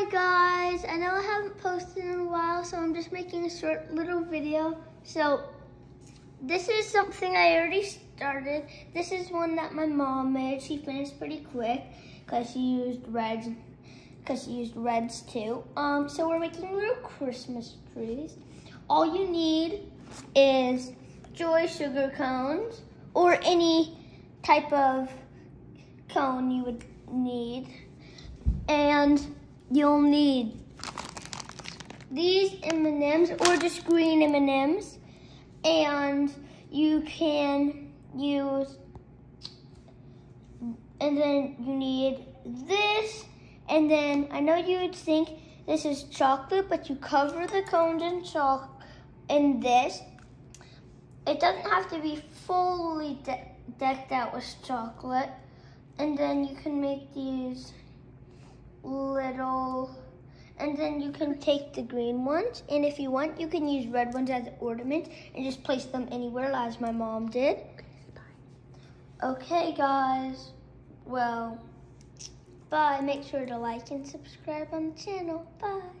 Hi guys, I know I haven't posted in a while, so I'm just making a short little video. So this is something I already started. This is one that my mom made. She finished pretty quick because she used reds, because she used reds too. Um, so we're making little Christmas trees. All you need is joy sugar cones or any type of cone you would need. And you'll need these M&Ms or just green M&Ms. And you can use, and then you need this. And then I know you would think this is chocolate, but you cover the cones in chalk in this. It doesn't have to be fully de decked out with chocolate. And then you can make these little, and then you can take the green ones, and if you want, you can use red ones as ornaments and just place them anywhere as my mom did. Okay, guys, well, bye. Make sure to like and subscribe on the channel. Bye.